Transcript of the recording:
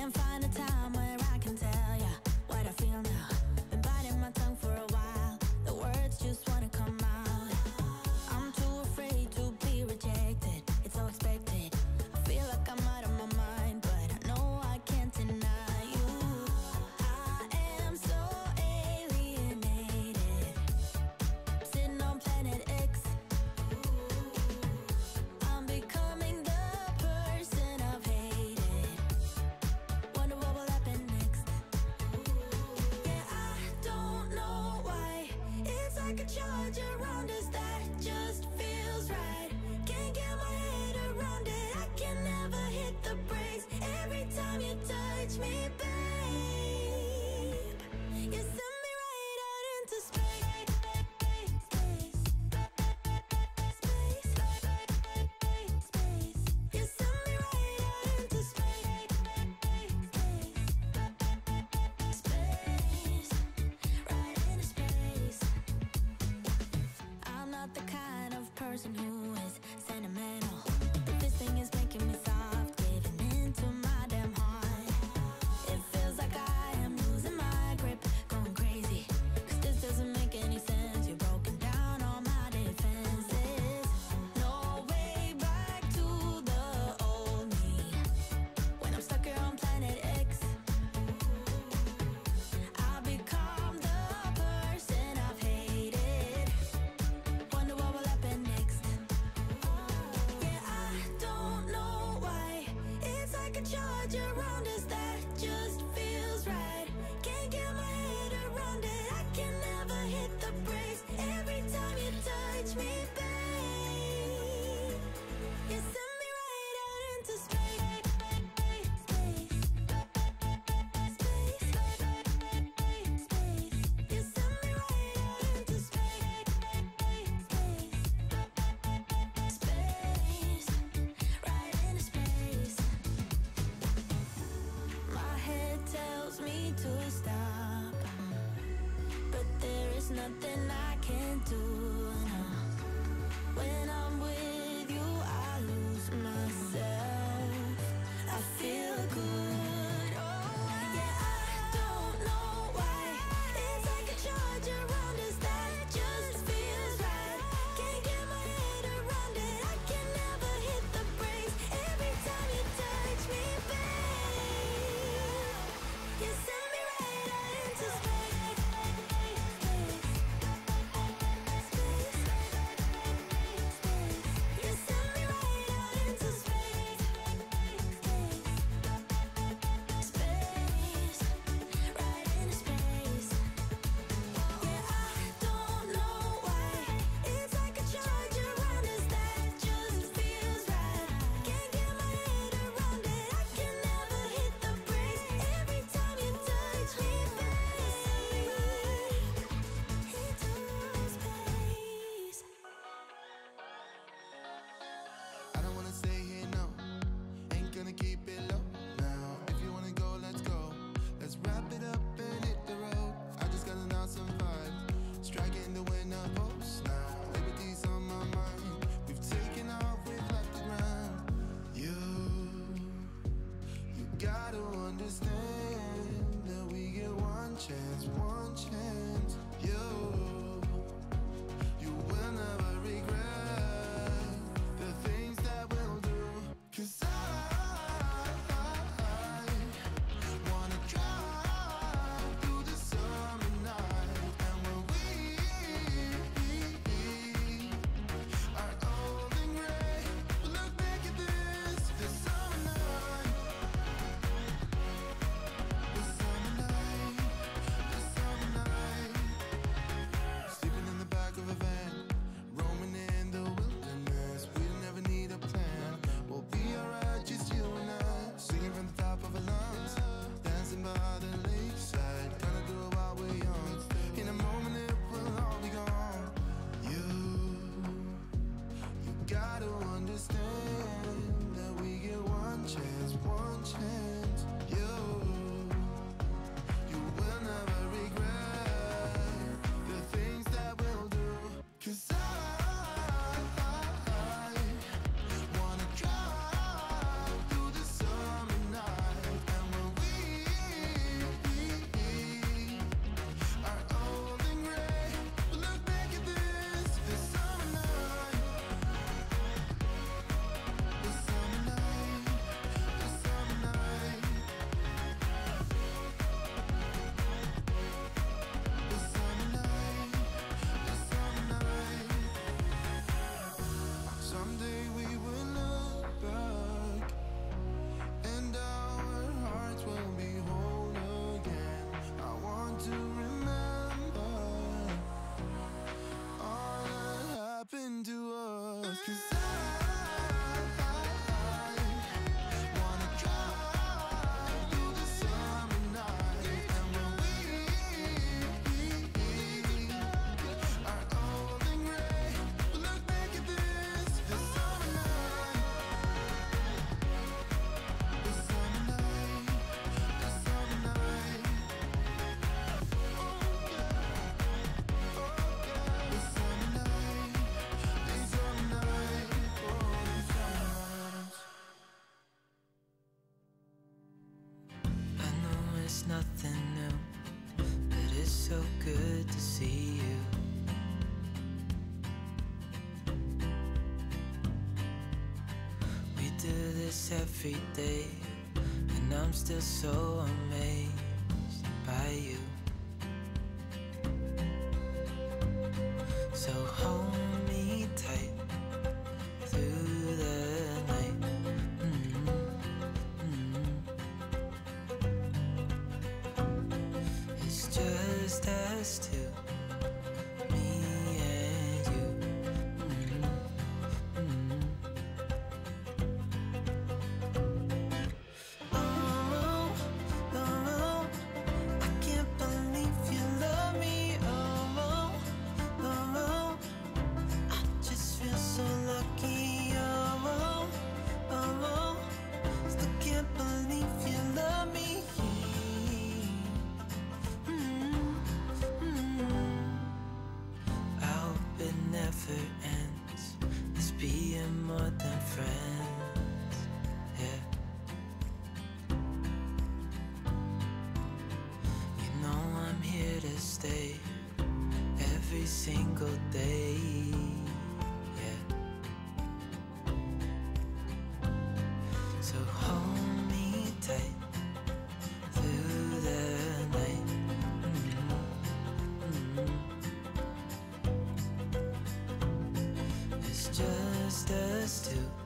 can't find a time where I can tell you what I feel now. look at. person who is sentimental. like a charger on his understand that we get one chance, one chance. You. my so good to see you. We do this every day, and I'm still so amazed by you. So hold just never ends. It's being more than friends. Yeah. You know I'm here to stay every single day. Just us two.